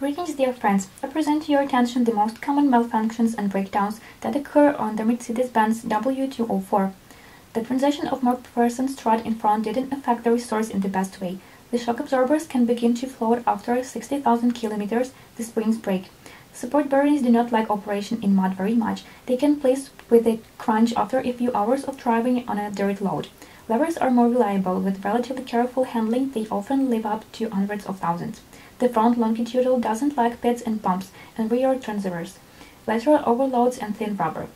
Greetings dear friends, I present to your attention the most common malfunctions and breakdowns that occur on the Mercedes-Benz W204. The transition of more person strut in front didn't affect the resource in the best way. The shock absorbers can begin to float after 60,000 kilometers, the springs break. Support bearings do not like operation in mud very much. They can place with a crunch after a few hours of driving on a dirt load. Levers are more reliable. With relatively careful handling, they often live up to hundreds of thousands. The front longitudinal doesn't like pits and pumps, and rear transceivers, lateral overloads and thin rubber.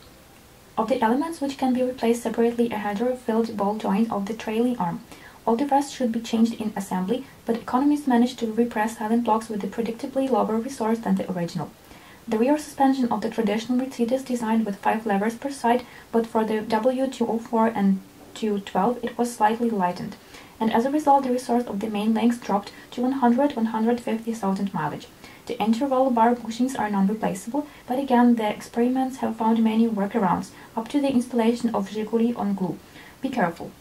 Of the elements which can be replaced separately a hydro-filled ball joint of the trailing arm. All the rest should be changed in assembly, but economists managed to repress silent blocks with a predictably lower resource than the original. The rear suspension of the traditional Mercedes designed with 5 levers per side, but for the W204 and 212 it was slightly lightened, and as a result the resource of the main length dropped to 100-150,000 mileage. The interval bar bushings are non-replaceable, but again the experiments have found many workarounds, up to the installation of Zhiguli on glue. Be careful.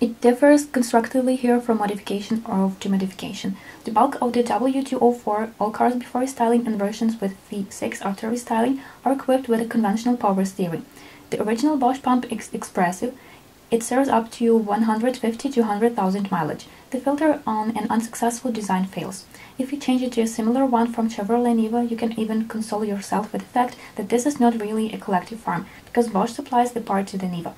It differs constructively here from modification or to modification. The bulk of the W204, all cars before restyling and versions with V6 after restyling are equipped with a conventional power steering. The original Bosch pump is expressive, it serves up to 150 to 100,000 mileage. The filter on an unsuccessful design fails. If you change it to a similar one from Chevrolet Niva, you can even console yourself with the fact that this is not really a collective farm, because Bosch supplies the part to the Niva.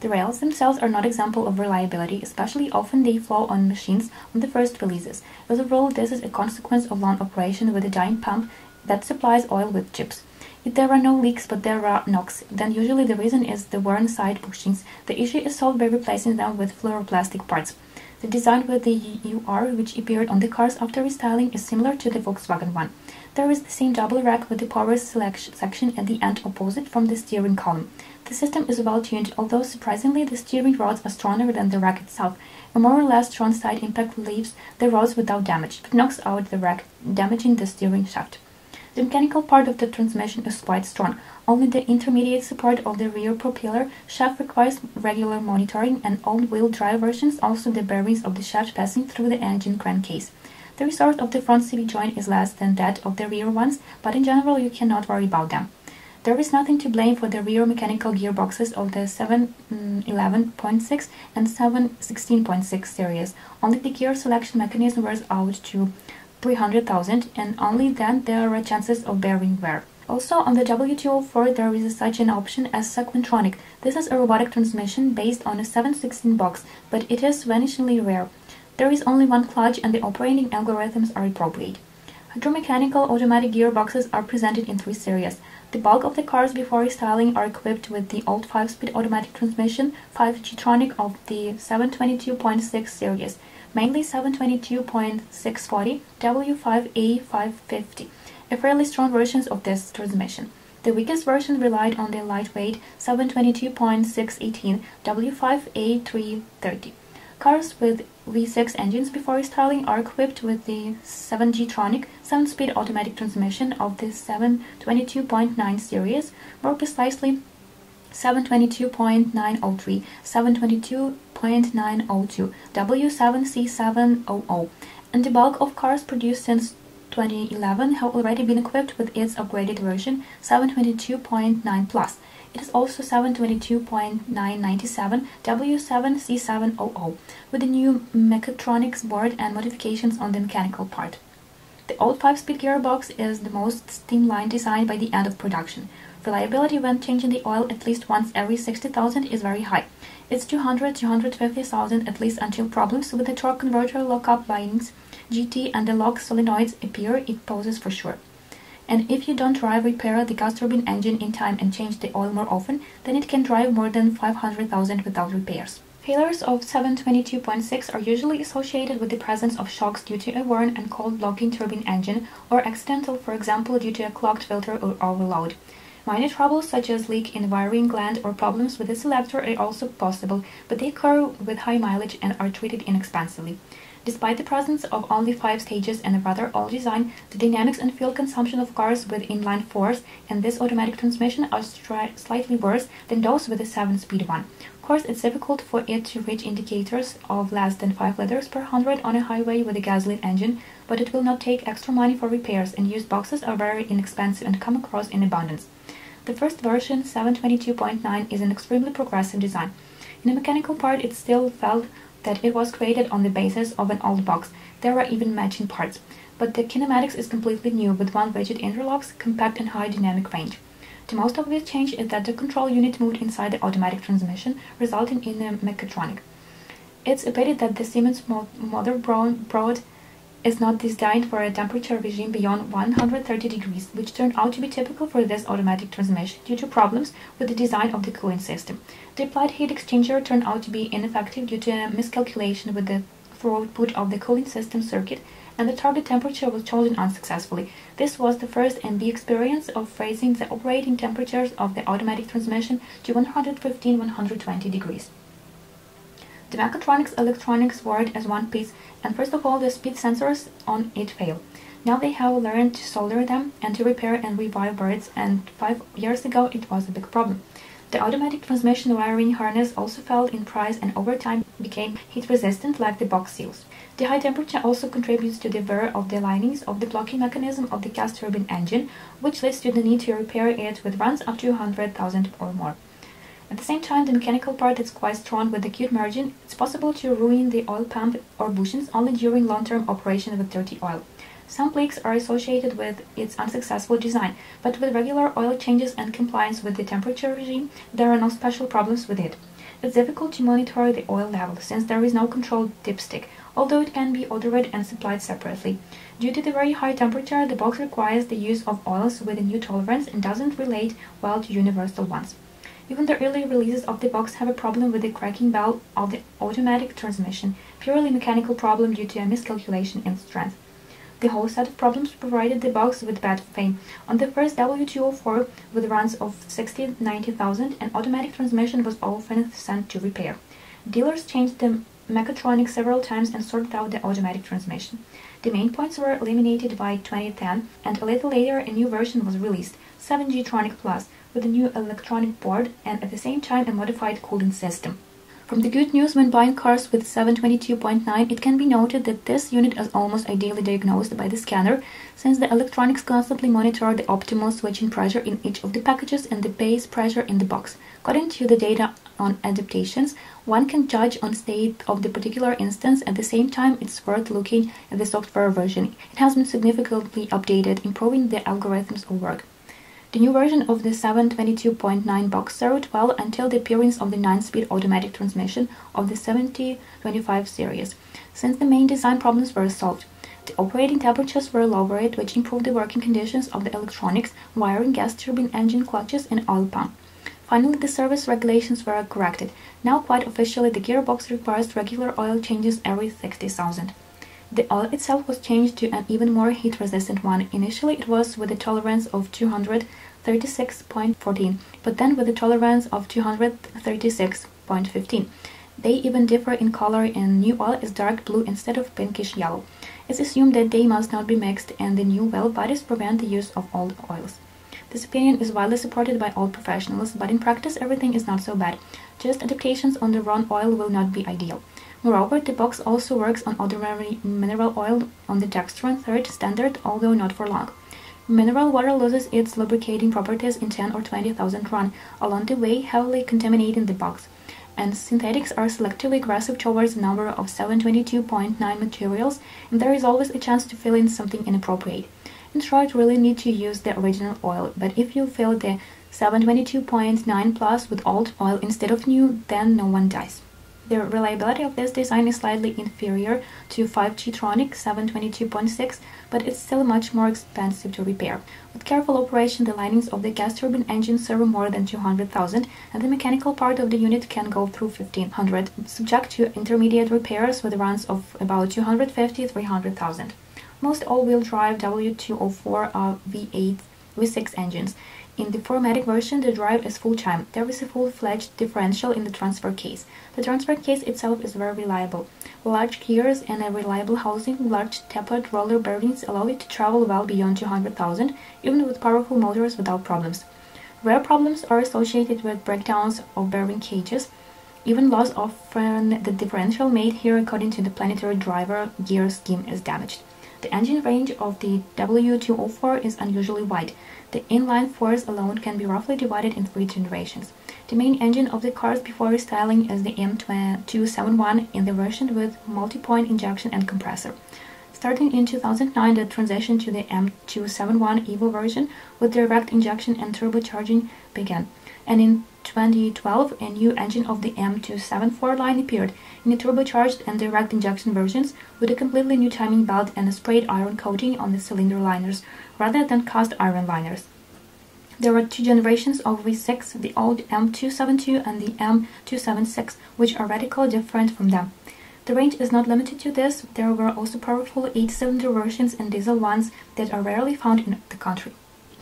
The rails themselves are not example of reliability, especially often they flow on machines on the first releases. As a rule, this is a consequence of long operation with a giant pump that supplies oil with chips. If there are no leaks but there are knocks, then usually the reason is the worn side bushings. The issue is solved by replacing them with fluoroplastic parts. The design with the UR, which appeared on the cars after restyling, is similar to the Volkswagen one. There is the same double rack with the power selection section at the end opposite from the steering column. The system is well tuned, although surprisingly the steering rods are stronger than the rack itself. A more or less strong side impact leaves the rods without damage, but knocks out the rack, damaging the steering shaft. The mechanical part of the transmission is quite strong. Only the intermediate support of the rear propeller shaft requires regular monitoring, and all-wheel drive versions also the bearings of the shaft passing through the engine crankcase. The resource of the front CV joint is less than that of the rear ones, but in general you cannot worry about them. There is nothing to blame for the rear mechanical gearboxes of the 711.6 mm, and 716.6 series. Only the gear selection mechanism wears out to 300,000 and only then there are chances of bearing wear. Also on the W204 there is such an option as Sequentronic. This is a robotic transmission based on a 716 box, but it is vanishingly rare. There is only one clutch and the operating algorithms are appropriate. Hydromechanical automatic gearboxes are presented in three series. The bulk of the cars before restyling are equipped with the old 5-speed automatic transmission 5G-tronic of the 722.6 series mainly 722.640 W5A550, a fairly strong version of this transmission. The weakest version relied on the lightweight 722.618 W5A330. Cars with V6 engines before restyling are equipped with the 7G-tronic 7-speed automatic transmission of the 722.9 series, more precisely 722.903, 722.902, W7C700, and the bulk of cars produced since 2011 have already been equipped with its upgraded version 722.9 Plus. It is also 722.997 W7C700 with a new mechatronics board and modifications on the mechanical part. The old 5-speed gearbox is the most streamlined design by the end of production. Reliability when changing the oil at least once every 60,000 is very high. It's 200-250,000 at least until problems with the torque converter lockup windings, GT and the lock solenoids appear, it poses for sure. And if you don't drive repair the gas turbine engine in time and change the oil more often, then it can drive more than 500,000 without repairs. Failures of 722.6 are usually associated with the presence of shocks due to a worn and cold locking turbine engine or accidental, for example, due to a clogged filter or overload. Minor troubles such as leak in wiring gland or problems with the selector are also possible, but they occur with high mileage and are treated inexpensively. Despite the presence of only five stages and a rather old design, the dynamics and fuel consumption of cars with inline fours and this automatic transmission are slightly worse than those with a 7-speed one. Of course, it's difficult for it to reach indicators of less than 5 liters per hundred on a highway with a gasoline engine, but it will not take extra money for repairs, and used boxes are very inexpensive and come across in abundance. The first version, 722.9, is an extremely progressive design. In the mechanical part, it still felt that it was created on the basis of an old box. There are even matching parts. But the kinematics is completely new with one rigid interlocks, compact and high dynamic range. The most obvious change is that the control unit moved inside the automatic transmission, resulting in a mechatronic. It's a pity that the Siemens motor board is not designed for a temperature regime beyond 130 degrees, which turned out to be typical for this automatic transmission due to problems with the design of the cooling system. The applied heat exchanger turned out to be ineffective due to a miscalculation with the throughput of the cooling system circuit, and the target temperature was chosen unsuccessfully. This was the first MB experience of raising the operating temperatures of the automatic transmission to 115-120 degrees. The mechatronics electronics worked as one piece, and first of all the speed sensors on it failed. Now they have learned to solder them and to repair and revive birds, and five years ago it was a big problem. The automatic transmission wiring harness also fell in price and over time became heat resistant like the box seals. The high temperature also contributes to the wear of the linings of the blocking mechanism of the gas turbine engine, which leads to the need to repair it with runs up to 100,000 or more. At the same time, the mechanical part is quite strong with acute margin. It's possible to ruin the oil pump or bushings only during long-term operation with dirty oil. Some leaks are associated with its unsuccessful design, but with regular oil changes and compliance with the temperature regime, there are no special problems with it. It's difficult to monitor the oil level since there is no controlled dipstick, although it can be ordered and supplied separately. Due to the very high temperature, the box requires the use of oils with a new tolerance and doesn't relate well to universal ones. Even the early releases of the box have a problem with the cracking valve of the automatic transmission, purely mechanical problem due to a miscalculation in strength. The whole set of problems provided the box with bad fame. On the first W204 with runs of 60 90,000, an automatic transmission was often sent to repair. Dealers changed the mechatronics several times and sorted out the automatic transmission. The main points were eliminated by 2010, and a little later a new version was released, 7G Tronic Plus, with a new electronic board and at the same time a modified cooling system. From the good news when buying cars with 722.9, it can be noted that this unit is almost ideally diagnosed by the scanner, since the electronics constantly monitor the optimal switching pressure in each of the packages and the base pressure in the box. According to the data on adaptations, one can judge on state of the particular instance. At the same time, it's worth looking at the software version. It has been significantly updated, improving the algorithms of work. The new version of the 722.9 box served well until the appearance of the 9-speed automatic transmission of the 7025 series, since the main design problems were solved. The operating temperatures were lowered, which improved the working conditions of the electronics, wiring, gas turbine engine clutches, and oil pump. Finally, the service regulations were corrected. Now, quite officially, the gearbox requires regular oil changes every 60,000. The oil itself was changed to an even more heat-resistant one. Initially, it was with a tolerance of 236.14, but then with a tolerance of 236.15. They even differ in color and new oil is dark blue instead of pinkish yellow. It's assumed that they must not be mixed and the new well bodies prevent the use of old oils. This opinion is widely supported by all professionals, but in practice everything is not so bad. Just adaptations on the wrong oil will not be ideal. Moreover, the box also works on ordinary mineral oil on the Dexron third standard, although not for long. Mineral water loses its lubricating properties in 10 or 20,000 run, along the way heavily contaminating the box. And synthetics are selectively aggressive towards a number of 722.9 materials, and there is always a chance to fill in something inappropriate. In short, really need to use the original oil, but if you fill the 722.9 plus with old oil instead of new, then no one dies. The reliability of this design is slightly inferior to 5G Tronic 722.6, but it's still much more expensive to repair. With careful operation, the linings of the gas turbine engine serve more than 200,000, and the mechanical part of the unit can go through 1500, subject to intermediate repairs with runs of about 250-300,000. Most all-wheel drive W204 are V8 V6 engines. In the 4MATIC version, the drive is full-time. There is a full-fledged differential in the transfer case. The transfer case itself is very reliable. Large gears and a reliable housing, large tapered roller bearings allow it to travel well beyond 200,000, even with powerful motors without problems. Rare problems are associated with breakdowns of bearing cages, even loss of the differential made here according to the planetary driver gear scheme is damaged. The engine range of the W204 is unusually wide. The inline fours alone can be roughly divided in three generations. The main engine of the cars before restyling is the M271 in the version with multi-point injection and compressor. Starting in 2009, the transition to the M271 Evo version with direct injection and turbocharging began, and in 2012, a new engine of the M274 line appeared in the turbocharged and direct injection versions with a completely new timing belt and a sprayed iron coating on the cylinder liners rather than cast iron liners. There were two generations of V6, the old M272 and the M276, which are radically different from them. The range is not limited to this, there were also powerful 8-cylinder versions and diesel ones that are rarely found in the country.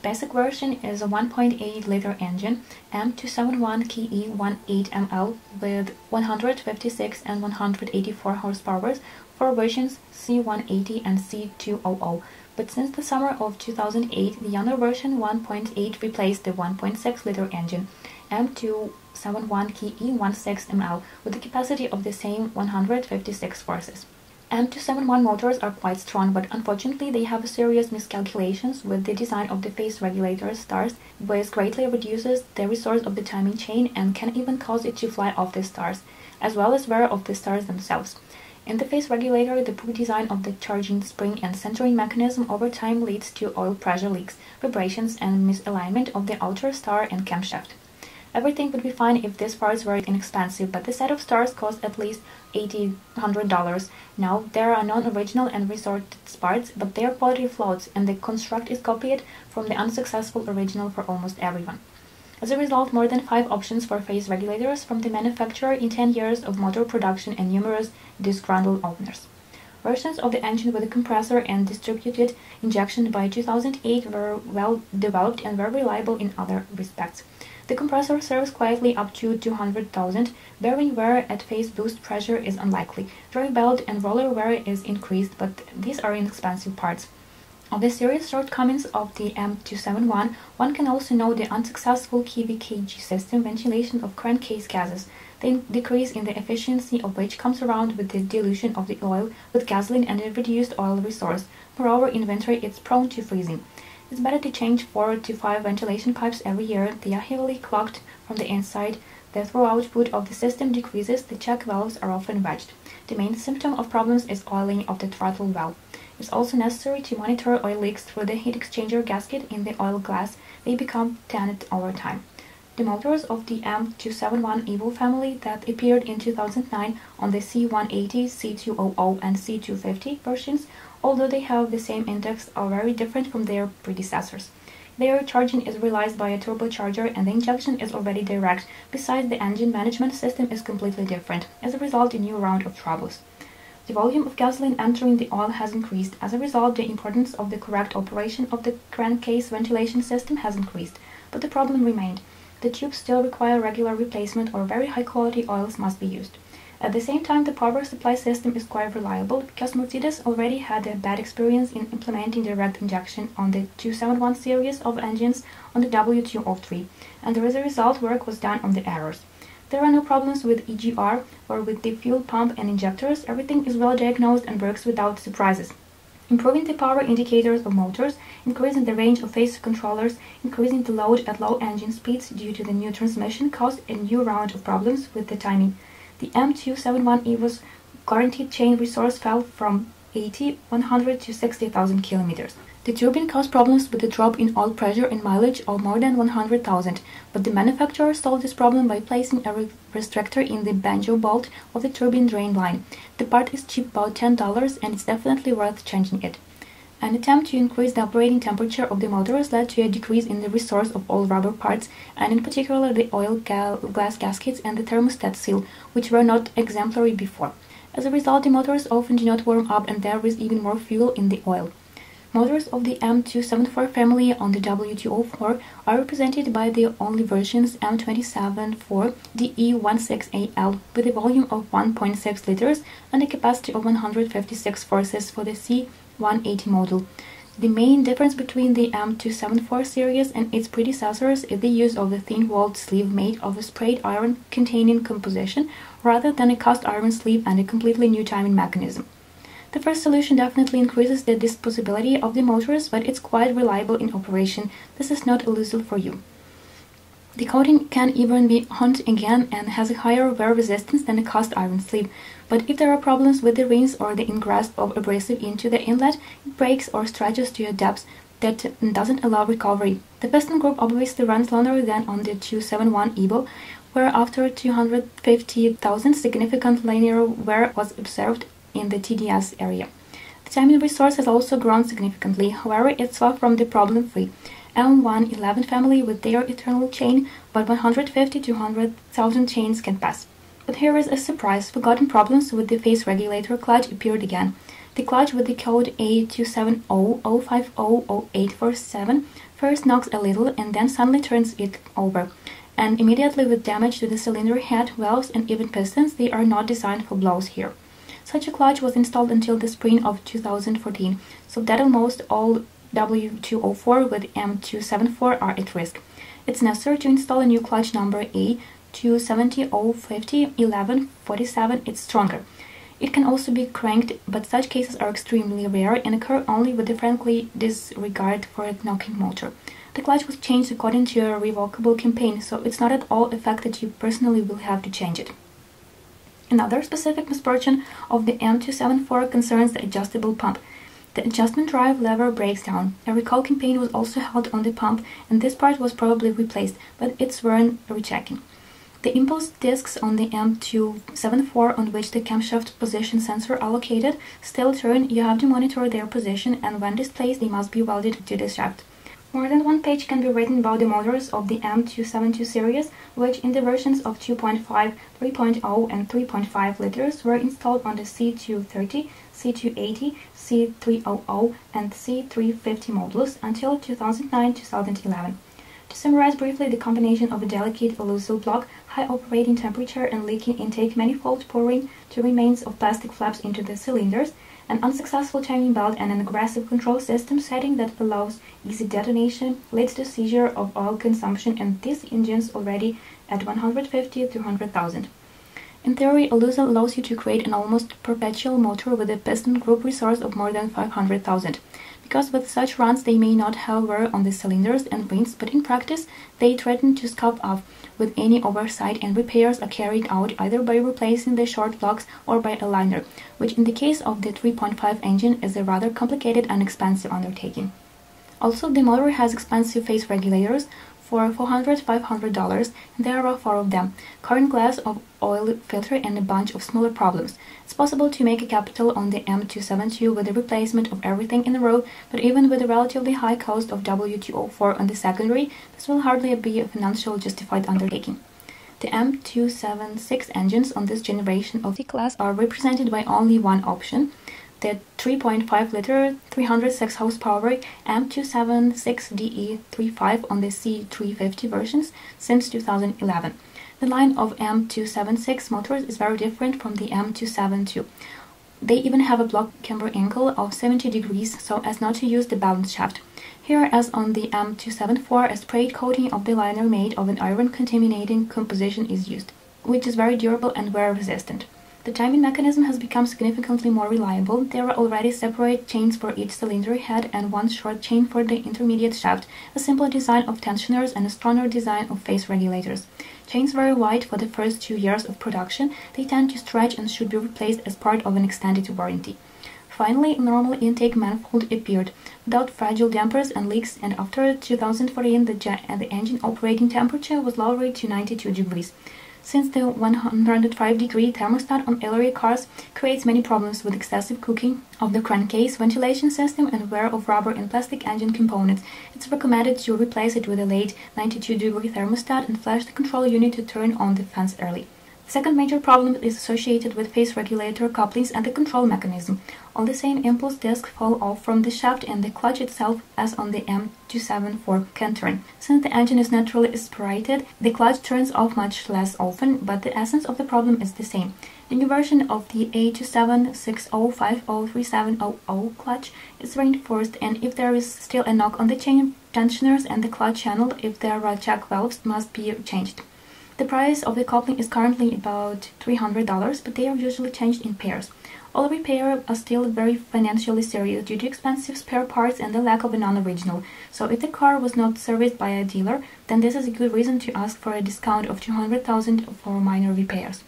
Basic version is a 1.8-liter engine M271 KE18ML with 156 and 184 horsepower for versions C180 and C200, but since the summer of 2008, the younger version 1.8 replaced the 1.6-liter engine M271 KE16ML with a capacity of the same 156 horses. M271 motors are quite strong, but unfortunately they have serious miscalculations with the design of the phase regulator stars, which greatly reduces the resource of the timing chain and can even cause it to fly off the stars, as well as wear of the stars themselves. In the phase regulator, the poor design of the charging spring and centering mechanism over time leads to oil pressure leaks, vibrations, and misalignment of the outer star and camshaft. Everything would be fine if these parts were inexpensive, but the set of stars cost at least eighty hundred dollars. Now there are non-original and resorted parts, but their quality floats, and the construct is copied from the unsuccessful original for almost everyone. As a result, more than five options for phase regulators from the manufacturer in 10 years of motor production and numerous disgruntled owners. Versions of the engine with a compressor and distributed injection by 2008 were well developed and were reliable in other respects. The compressor serves quietly up to 200,000. Bearing wear at phase boost pressure is unlikely. Drive belt and roller wear is increased, but these are inexpensive parts. Of the serious shortcomings of the M271, one can also note the unsuccessful KVKG system ventilation of crankcase gases, the decrease in the efficiency of which comes around with the dilution of the oil with gasoline and a reduced oil resource. Moreover, in winter it's prone to freezing. It's better to change 4 to 5 ventilation pipes every year. They are heavily clogged from the inside. The throw output of the system decreases. The check valves are often wedged. The main symptom of problems is oiling of the throttle valve. It's also necessary to monitor oil leaks through the heat exchanger gasket in the oil glass. They become tainted over time. The motors of the M271 Evo family that appeared in 2009 on the C180, C200, and C250 versions although they have the same index, are very different from their predecessors. Their charging is realized by a turbocharger and the injection is already direct, besides the engine management system is completely different, as a result a new round of troubles. The volume of gasoline entering the oil has increased. As a result, the importance of the correct operation of the crankcase ventilation system has increased, but the problem remained. The tubes still require regular replacement or very high quality oils must be used. At the same time, the power supply system is quite reliable because Mercedes already had a bad experience in implementing direct injection on the 271 series of engines on the W203, and as a result, work was done on the errors. There are no problems with EGR or with the fuel pump and injectors, everything is well diagnosed and works without surprises. Improving the power indicators of motors, increasing the range of phase controllers, increasing the load at low engine speeds due to the new transmission caused a new round of problems with the timing. The M271 Evo's guaranteed chain resource fell from 80, 100 to 60,000 kilometers. The turbine caused problems with a drop in oil pressure and mileage of more than 100,000, but the manufacturer solved this problem by placing a re restrictor in the banjo bolt of the turbine drain line. The part is cheap about $10 and it's definitely worth changing it. An attempt to increase the operating temperature of the motors led to a decrease in the resource of all rubber parts, and in particular the oil glass gaskets and the thermostat seal, which were not exemplary before. As a result, the motors often do not warm up and there is even more fuel in the oil. Motors of the M274 family on the W204 are represented by the only versions M274 DE16AL with a volume of 1.6 liters and a capacity of 156 horses for the C 180 model. The main difference between the M274 series and its predecessors is the use of the thin-walled sleeve made of a sprayed iron containing composition rather than a cast iron sleeve and a completely new timing mechanism. The first solution definitely increases the disposability of the motors, but it's quite reliable in operation. This is not Alusil for you. The coating can even be honed again and has a higher wear resistance than a cast iron sleeve, but if there are problems with the rings or the ingress of abrasive into the inlet, it breaks or stretches to a depth that doesn't allow recovery. The piston group obviously runs longer than on the 271 EVO, where after 250,000 significant linear wear was observed in the TDC area. The timing resource has also grown significantly, however it's far from the problem-free. M111 family with their eternal chain, but 150 to 100,000 chains can pass. But here is a surprise, forgotten problems with the phase regulator clutch appeared again. The clutch with the code A270050847 first knocks a little and then suddenly turns it over. And immediately with damage to the cylinder head, valves and even pistons, they are not designed for blows here. Such a clutch was installed until the spring of 2014, so that almost all W204 with M274 are at risk. It's necessary to install a new clutch number A2700501147. It's stronger. It can also be cranked, but such cases are extremely rare and occur only with a frankly disregard for a knocking motor. The clutch was changed according to a revocable campaign, so it's not at all a fact that you personally will have to change it. Another specific misfortune of the M274 concerns the adjustable pump. The adjustment drive lever breaks down. A recall campaign was also held on the pump, and this part was probably replaced, but it's worth rechecking. The impulse discs on the M274 on which the camshaft position sensor are allocated still turn. You have to monitor their position, and when displaced, they must be welded to the shaft. More than one page can be written about the motors of the M272 series, which in the versions of 2.5, 3.0 and 3.5 liters were installed on the C230, C280, C300 and C350 models until 2009-2011. To summarize briefly, the combination of a delicate Alusil block, high operating temperature and leaking intake manifold pouring two remains of plastic flaps into the cylinders, an unsuccessful timing belt and an aggressive control system setting that allows easy detonation leads to seizure of oil consumption and these engines already at 150 to 100,000. In theory, Alusil allows you to create an almost perpetual motor with a piston group resource of more than 500,000. Because with such runs they may not have wear on the cylinders and rings, but in practice they threaten to scuff off with any oversight and repairs are carried out either by replacing the short blocks or by a liner, which in the case of the 3.5 engine is a rather complicated and expensive undertaking. Also, the motor has expensive phase regulators for $400 $500 and there are four of them, current glass of oil filter and a bunch of smaller problems. It's possible to make a capital on the M272 with the replacement of everything in a row, but even with a relatively high cost of W204 on the secondary, this will hardly be a financially justified undertaking. The M276 engines on this generation of C-Class are represented by only one option, the 3.5 liter 306 horsepower M276DE35 on the C350 versions since 2011. The line of M276 motors is very different from the M272. They even have a block camber angle of 70 degrees so as not to use the balance shaft. Here, as on the M274, a sprayed coating of the liner made of an iron contaminating composition is used, which is very durable and wear resistant. The timing mechanism has become significantly more reliable. There are already separate chains for each cylinder head and one short chain for the intermediate shaft, a simpler design of tensioners and a stronger design of phase regulators. Chains vary wide for the first two years of production. They tend to stretch and should be replaced as part of an extended warranty. Finally, normal intake manifold appeared, without fragile dampers and leaks, and after 2014 the, the engine operating temperature was lowered to 92 degrees since the 105 degree thermostat on LRA cars creates many problems with excessive cooking of the crankcase, ventilation system, and wear of rubber and plastic engine components. It's recommended to replace it with a late 92 degree thermostat and flash the control unit to turn on the fans early. Second major problem is associated with phase regulator couplings and the control mechanism. All the same impulse discs fall off from the shaft and the clutch itself as on the M274 can. Since the engine is naturally aspirated, the clutch turns off much less often, but the essence of the problem is the same. The new version of the A2760503700 clutch is reinforced and if there is still a knock on the chain tensioners and the clutch channel, if there are check valves, must be changed. The price of the coupling is currently about $300, but they are usually changed in pairs. All repairs are still very financially serious due to expensive spare parts and the lack of a non-original. So if the car was not serviced by a dealer, then this is a good reason to ask for a discount of 200,000 for minor repairs.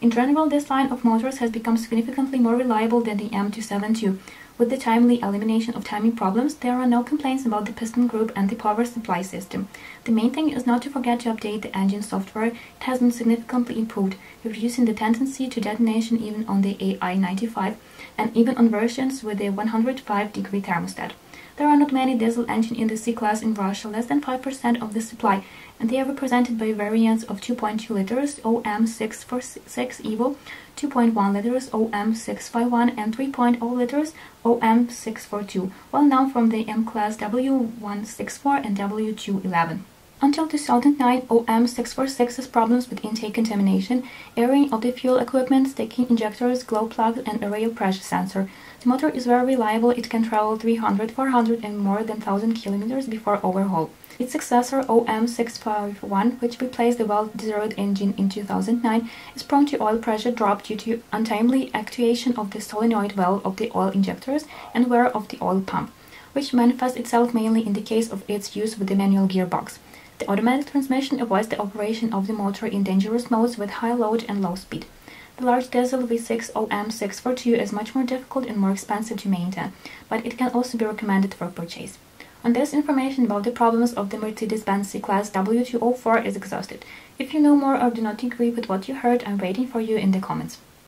In general, this line of motors has become significantly more reliable than the M272. With the timely elimination of timing problems, there are no complaints about the piston group and the power supply system. The main thing is not to forget to update the engine software. It has been significantly improved, reducing the tendency to detonation even on the AI-95 and even on versions with a 105 degree thermostat. There are not many diesel engines in the C-Class in Russia, less than 5% of the supply, and they are represented by variants of 2.2 liters OM646 Evo, 2.1 liters OM651, and 3.0 liters OM642, well known from the M-Class W164 and W211. Until 2009, OM646 has problems with intake contamination, airing of the fuel equipment, sticking injectors, glow plugs, and a rail pressure sensor. The motor is very reliable, it can travel 300, 400 and more than 1000 kilometers before overhaul. Its successor OM651, which replaced the well-deserved engine in 2009, is prone to oil pressure drop due to untimely actuation of the solenoid valve of the oil injectors and wear of the oil pump, which manifests itself mainly in the case of its use with the manual gearbox. The automatic transmission avoids the operation of the motor in dangerous modes with high load and low speed. The large diesel V6 OM642 is much more difficult and more expensive to maintain, but it can also be recommended for purchase. On this information about the problems of the Mercedes-Benz C-Class W204 is exhausted. If you know more or do not agree with what you heard, I'm waiting for you in the comments.